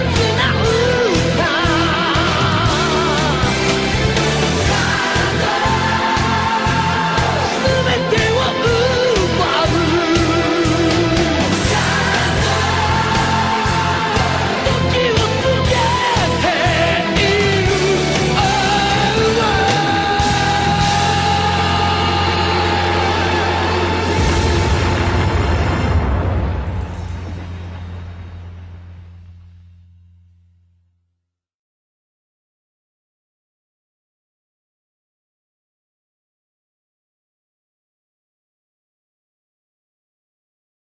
It's